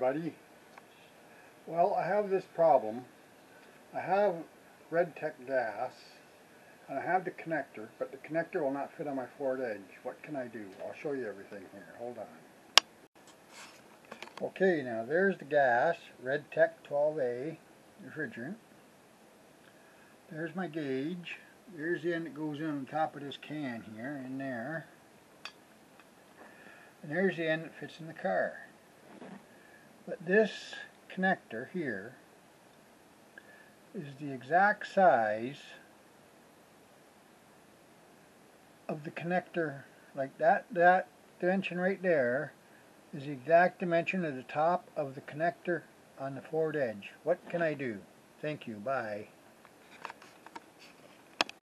everybody. Well, I have this problem. I have red tek gas and I have the connector, but the connector will not fit on my Ford Edge. What can I do? I'll show you everything here. Hold on. Okay, now there's the gas, Red Tek 12A refrigerant. There's my gauge. There's the end that goes in on top of this can here, in there. And there's the end that fits in the car. But this connector here is the exact size of the connector like that that dimension right there is the exact dimension of the top of the connector on the Ford Edge. What can I do? Thank you. Bye.